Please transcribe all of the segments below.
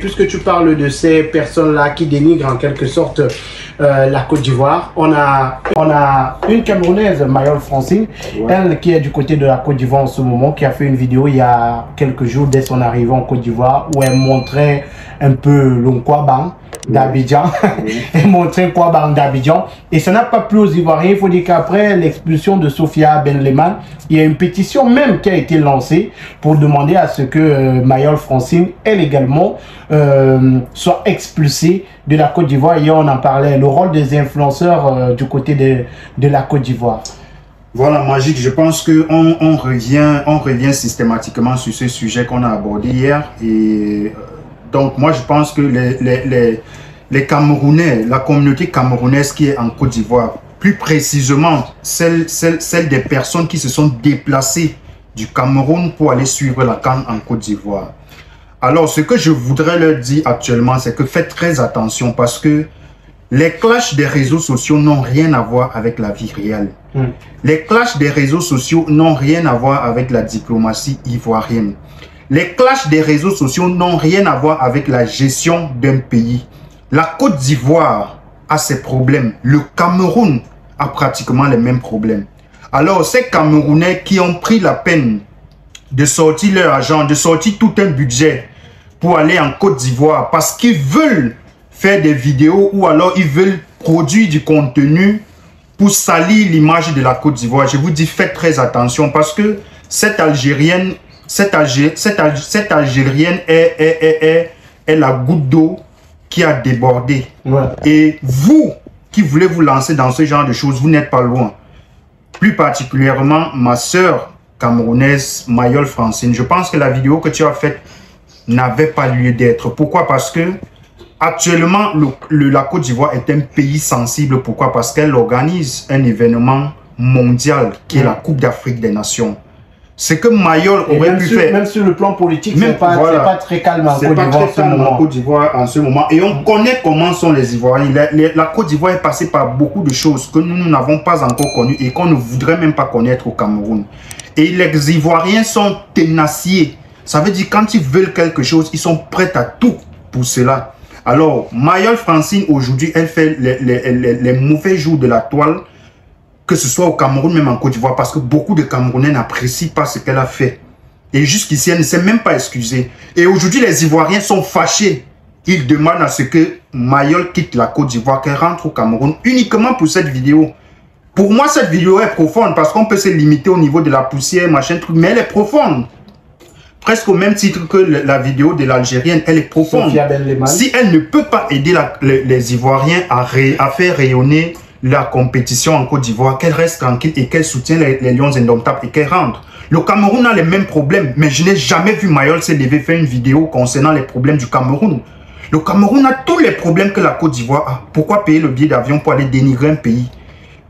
Puisque tu parles de ces personnes-là qui dénigrent en quelque sorte euh, la Côte d'Ivoire, on a, on a une Camerounaise, Mayol Francine, elle qui est du côté de la Côte d'Ivoire en ce moment, qui a fait une vidéo il y a quelques jours dès son arrivée en Côte d'Ivoire où elle montrait un peu l'Onkwabang d'Abidjan et montrer quoi d'Abidjan. Et ça n'a pas plu aux Ivoiriens. Il faut dire qu'après l'expulsion de Sofia Ben Leman, il y a une pétition même qui a été lancée pour demander à ce que euh, Mayol Francine, elle également, euh, soit expulsée de la Côte d'Ivoire. Hier, on en parlait, le rôle des influenceurs euh, du côté de, de la Côte d'Ivoire. Voilà, Magique, je pense qu'on on revient, on revient systématiquement sur ce sujet qu'on a abordé hier. Et donc, moi, je pense que les, les, les, Camerounais, la communauté camerounaise qui est en Côte d'Ivoire, plus précisément celle, celle, celle des personnes qui se sont déplacées du Cameroun pour aller suivre la canne en Côte d'Ivoire. Alors, ce que je voudrais leur dire actuellement, c'est que faites très attention parce que les clashs des réseaux sociaux n'ont rien à voir avec la vie réelle. Hmm. Les clashs des réseaux sociaux n'ont rien à voir avec la diplomatie ivoirienne. Les clashs des réseaux sociaux n'ont rien à voir avec la gestion d'un pays. La Côte d'Ivoire a ses problèmes. Le Cameroun a pratiquement les mêmes problèmes. Alors, ces Camerounais qui ont pris la peine de sortir leur argent, de sortir tout un budget pour aller en Côte d'Ivoire parce qu'ils veulent faire des vidéos ou alors ils veulent produire du contenu pour salir l'image de la Côte d'Ivoire. Je vous dis, faites très attention parce que cette Algérienne cette, cette, Algérienne est, est, est, la goutte d'eau qui a débordé. Et vous qui voulez vous lancer dans ce genre de choses, vous n'êtes pas loin. Plus particulièrement, ma soeur camerounaise, Mayol Francine. Je pense que la vidéo que tu as faite n'avait pas lieu d'être. Pourquoi? Parce que actuellement, le, la Côte d'Ivoire est un pays sensible. Pourquoi? Parce qu'elle organise un événement mondial qui est la Coupe d'Afrique des Nations. Ce que Mayol aurait pu faire. Même sur le plan politique, c'est pas, pas, très calme en Côte d'Ivoire en Côte d'Ivoire en ce moment. Et on connaît comment sont les Ivoiriens. La, Côte d'Ivoire est passée par beaucoup de choses que nous n'avons pas encore connues et qu'on ne voudrait même pas connaître au Cameroun. Et les Ivoiriens sont tenaciers. Ça veut dire quand ils veulent quelque chose, ils sont prêts à tout pour cela. Alors, Mayol Francine, aujourd'hui, elle fait les, les, les mauvais jours de la toile que ce soit au Cameroun, même en Côte d'Ivoire, parce que beaucoup de Camerounais n'apprécient pas ce qu'elle a fait. Et jusqu'ici, elle ne s'est même pas excusée. Et aujourd'hui, les Ivoiriens sont fâchés. Ils demandent à ce que Mayol quitte la Côte d'Ivoire, qu'elle rentre au Cameroun, uniquement pour cette vidéo. Pour moi, cette vidéo est profonde, parce qu'on peut se limiter au niveau de la poussière, machin, truc, mais elle est profonde. Presque au même titre que la vidéo de l'Algérienne, elle est profonde. Si elle ne peut pas aider les, Ivoiriens à, à faire rayonner la compétition en Côte d'Ivoire, qu'elle reste tranquille et qu'elle soutienne les, Lions indomptables et qu'elle rentre. Le Cameroun a les mêmes problèmes, mais je n'ai jamais vu Mayol se lever faire une vidéo concernant les problèmes du Cameroun. Le Cameroun a tous les problèmes que la Côte d'Ivoire a. Pourquoi payer le billet d'avion pour aller dénigrer un pays?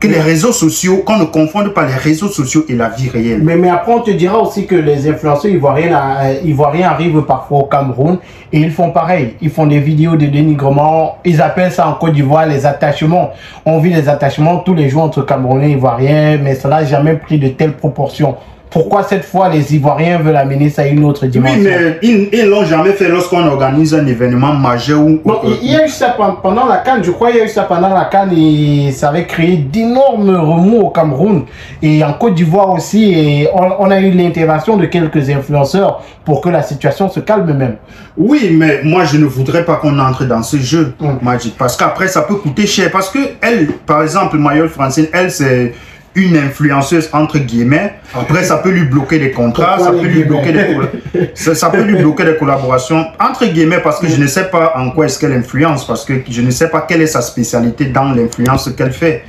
Que les réseaux sociaux, qu'on ne confonde pas les réseaux sociaux et la vie réelle. Mais, mais après, on te dira aussi que les influenceurs ivoiriens, euh, ivoiriens arrivent parfois au Cameroun et ils font pareil. Ils font des vidéos de dénigrement. Ils appellent ça en Côte d'Ivoire les attachements. On vit les attachements tous les jours entre Camerounais et Ivoiriens, mais ça n'a jamais pris de telles proportions. Pourquoi cette fois les Ivoiriens veulent amener ça à une autre dimension Oui, mais ils ne l'ont jamais fait lorsqu'on organise un événement majeur. Ou, il y a eu ça pendant la Cannes, je crois qu'il y a eu ça pendant la Cannes et ça avait créé d'énormes remous au Cameroun et en Côte d'Ivoire aussi. Et on, a eu l'intervention de quelques influenceurs pour que la situation se calme même. Oui, mais moi je ne voudrais pas qu'on entre dans ce jeu. Magic, parce qu'après ça peut coûter cher. Parce que elle, par exemple, Mayol Francine, elle c'est une influenceuse entre guillemets. Après, ça peut lui bloquer des contrats, ça peut lui bloquer des ça, peut lui bloquer des collaborations entre guillemets parce que je ne sais pas en quoi est-ce qu'elle influence parce que je ne sais pas quelle est sa spécialité dans l'influence qu'elle fait.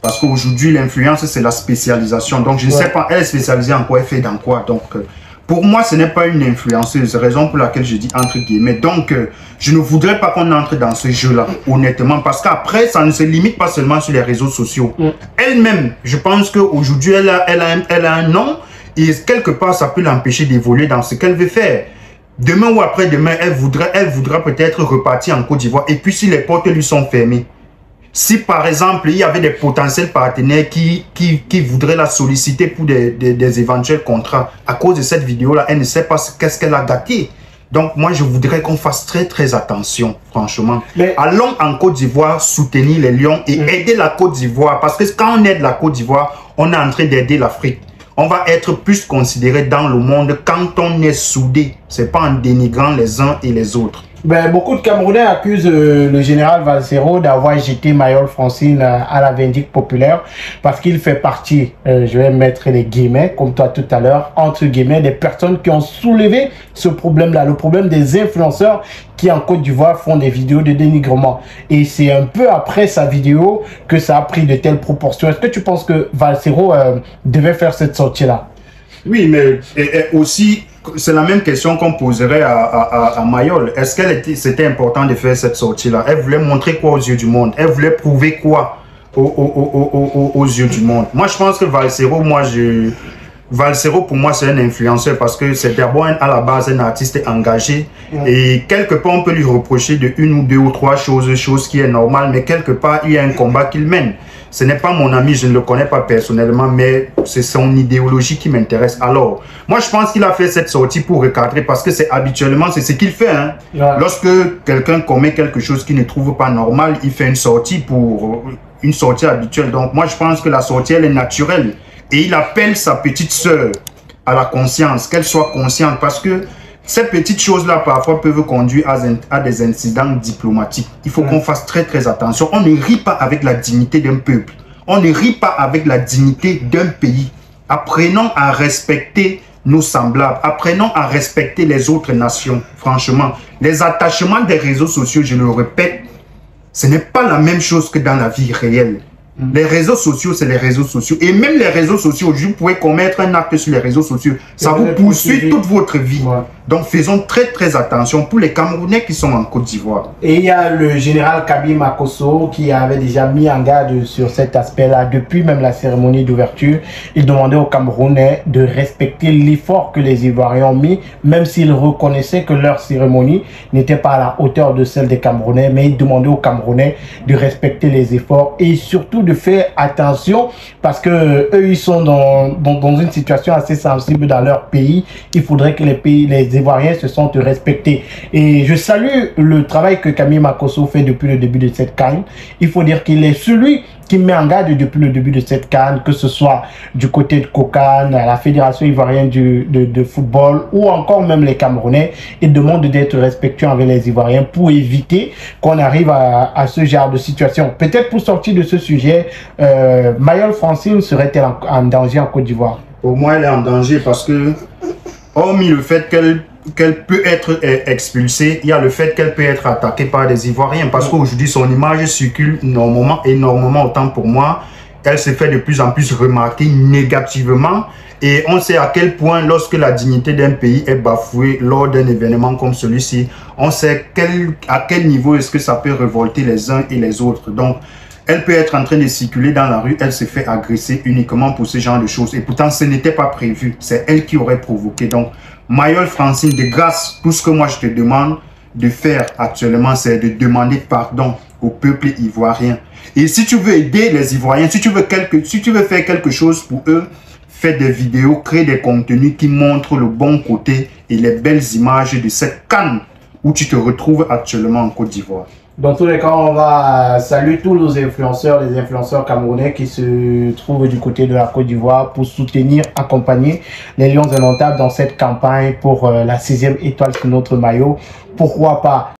Parce qu'aujourd'hui, l'influence, c'est la spécialisation. Donc, je ne sais pas, elle est spécialisée en quoi, elle fait dans quoi. Donc, euh, pour moi, ce n'est pas une influenceuse, raison pour laquelle je dis entre guillemets. Donc, euh, je ne voudrais pas qu'on entre dans ce jeu-là, honnêtement, parce qu'après, ça ne se limite pas seulement sur les réseaux sociaux. Mm. Elle-même, je pense qu'aujourd'hui, elle a, elle, a un, elle a un nom et quelque part, ça peut l'empêcher d'évoluer dans ce qu'elle veut faire. Demain ou après-demain, elle voudra, elle voudra peut-être repartir en Côte d'Ivoire. Et puis, si les portes lui sont fermées, si par exemple, il y avait des potentiels partenaires qui, qui, qui voudraient la solliciter pour des, des, éventuels contrats, à cause de cette vidéo-là, elle ne sait pas qu'est-ce qu'elle a gâté. Donc moi, je voudrais qu'on fasse très très attention, franchement. Allons en Côte d'Ivoire soutenir les Lions et mm. aider la Côte d'Ivoire. Parce que quand on aide la Côte d'Ivoire, on est en train d'aider l'Afrique. On va être plus considéré dans le monde quand on est soudé. C'est pas en dénigrant les uns et les autres. Ben, beaucoup de Camerounais accusent euh, le général Valsero d'avoir jeté Mayol Francine euh, à la Vindicte populaire parce qu'il fait partie, euh, je vais mettre les guillemets, comme toi tout à l'heure, entre guillemets, des personnes qui ont soulevé ce problème-là, le problème des influenceurs qui en Côte d'Ivoire font des vidéos de dénigrement. Et c'est un peu après sa vidéo que ça a pris de telles proportions. Est-ce que tu penses que Valsero devait faire cette sortie-là? Oui, mais aussi c'est la même question qu'on poserait à, à, à Mayol. Est-ce qu'elle était, c'était important de faire cette sortie-là? Elle voulait montrer quoi aux yeux du monde? Elle voulait prouver quoi aux, aux, aux, yeux du monde? Moi, je pense que Valsero, moi, je... Valsero, pour moi, c'est un influenceur parce que c'est d'abord à la base un artiste engagé. Et quelque part, on peut lui reprocher de une ou deux ou trois choses, choses qui est normale, mais quelque part, il y a un combat qu'il mène. Ce n'est pas mon ami, je ne le connais pas personnellement, mais c'est son idéologie qui m'intéresse. Alors, moi, je pense qu'il a fait cette sortie pour recadrer parce que c'est habituellement, c'est ce qu'il fait. Hein. Lorsque quelqu'un commet quelque chose qu'il ne trouve pas normal, il fait une sortie pour une sortie habituelle. Donc, moi, je pense que la sortie, elle est naturelle. Et il appelle sa petite sœur à la conscience, qu'elle soit consciente parce que ces petites choses-là, parfois, peuvent conduire à, des incidents diplomatiques. Il faut qu'on fasse très, très attention. On ne rit pas avec la dignité d'un peuple. On ne rit pas avec la dignité d'un pays. Apprenons à respecter nos semblables. Apprenons à respecter les autres nations. Franchement, les attachements des réseaux sociaux, je le répète, ce n'est pas la même chose que dans la vie réelle. Mm. Les réseaux sociaux, c'est les réseaux sociaux. Et même les réseaux sociaux, vous pouvez commettre un acte sur les réseaux sociaux. Ça vous poursuit toute votre vie. Donc faisons très très attention pour les Camerounais qui sont en Côte d'Ivoire. Et il y a le général Kabi Makoso qui avait déjà mis en garde sur cet aspect-là depuis même la cérémonie d'ouverture. Il demandait aux Camerounais de respecter l'effort que les Ivoiriens ont mis, même s'ils reconnaissaient que leur cérémonie n'était pas à la hauteur de celle des Camerounais, mais il demandait aux Camerounais de respecter les efforts et surtout de faire attention parce que eux ils sont dans, dans, dans une situation assez sensible dans leur pays. Il faudrait que les pays, les Ivoiriens se sentent respectés. Et je salue le travail que Camille Makoso fait depuis le début de cette canne. Il faut dire qu'il est celui qui met en garde depuis le début de cette canne, que ce soit du côté de Cocan, la Fédération ivoirienne de, football ou encore même les Camerounais. Il demande d'être respectueux avec les Ivoiriens pour éviter qu'on arrive à, ce genre de situation. Peut-être pour sortir de ce sujet, euh, Mayol Francine serait-elle en, danger en Côte d'Ivoire? Au moins, elle est en danger parce que hormis le fait qu'elle qu'elle peut être euh, expulsée, il y a le fait qu'elle peut être attaquée par des Ivoiriens. Parce qu'aujourd'hui, son image circule énormément, énormément, autant pour moi. Elle se fait de plus en plus remarquer négativement. Et on sait à quel point, lorsque la dignité d'un pays est bafouée lors d'un événement comme celui-ci, on sait quel, à quel niveau est-ce que ça peut révolter les uns et les autres. Donc, elle peut être en train de circuler dans la rue, elle se fait agresser uniquement pour ce genre de choses. Et pourtant, ce n'était pas prévu. C'est elle qui aurait provoqué. Donc, Mayol Francine, de grâce, tout ce que moi je te demande de faire actuellement, c'est de demander pardon au peuple ivoirien. Et si tu veux aider les Ivoiriens, si tu veux, faire quelque chose pour eux, fais des vidéos, crée des contenus qui montrent le bon côté et les belles images de cette canne où tu te retrouves actuellement en Côte d'Ivoire. Dans tous les cas, on va saluer tous nos influenceurs, les influenceurs camerounais qui se trouvent du côté de la Côte d'Ivoire pour soutenir, accompagner les Lions indomptables dans cette campagne pour euh, la sixième étoile sur notre maillot. Pourquoi pas